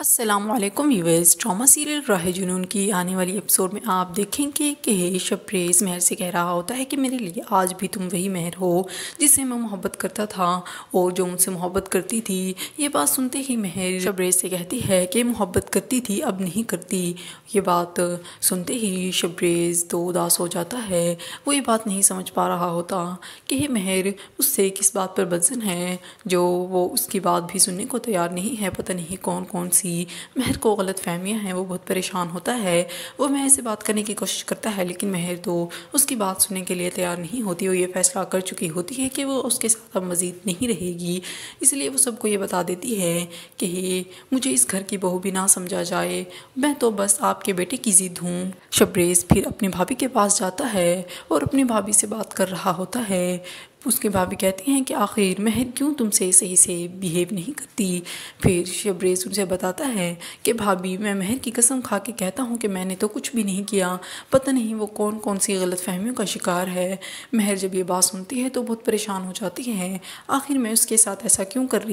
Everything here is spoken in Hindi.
असलम व्यूवर्स ड्रामा सीरियल राह जुनून की आने वाली एपिसोड में आप देखेंगे कि शबरेज़ महर से कह रहा होता है कि मेरे लिए आज भी तुम वही महर हो जिससे मैं मोहब्बत करता था और जो मुझसे मोहब्बत करती थी। ये बात सुनते ही महर शबरेज़ से कहती है कि मोहब्बत करती थी, अब नहीं करती। ये बात सुनते ही शबरेज़ तो उदास हो जाता है। वो ये बात नहीं समझ पा रहा होता कि हे महर, उससे किस बात पर बदजन है? जो वो उसकी बात भी सुनने को तैयार नहीं है, पता नहीं कौन कौन सी की महर को गलत फहमियाँ हैं, वो बहुत परेशान होता है। वो महर से बात करने की कोशिश करता है, लेकिन महर तो उसकी बात सुनने के लिए तैयार नहीं होती वो ये फैसला कर चुकी होती है कि वो उसके साथ अब मज़ीद नहीं रहेगी। इसलिए वो सबको ये बता देती है कि, मुझे इस घर की बहू भी ना समझा जाए। मैं तो बस आपके बेटे की ज़िद हूँ। शबरेज़ फिर अपनी भाभी के पास जाता है और अपनी भाभी से बात कर रहा होता है। उसके भाभी कहती हैं कि आखिर महर क्यों तुमसे सही से बिहेव नहीं करती? फिर शबरेज़ उनसे बताता है कि भाभी, मैं महर की कसम खा के कहता हूँ कि मैंने तो कुछ भी नहीं किया। पता नहीं वो कौन कौन सी गलत फहमियों का शिकार है। महर जब ये बात सुनती है तो बहुत परेशान हो जाती है। आखिर मैं उसके साथ ऐसा क्यों कर रही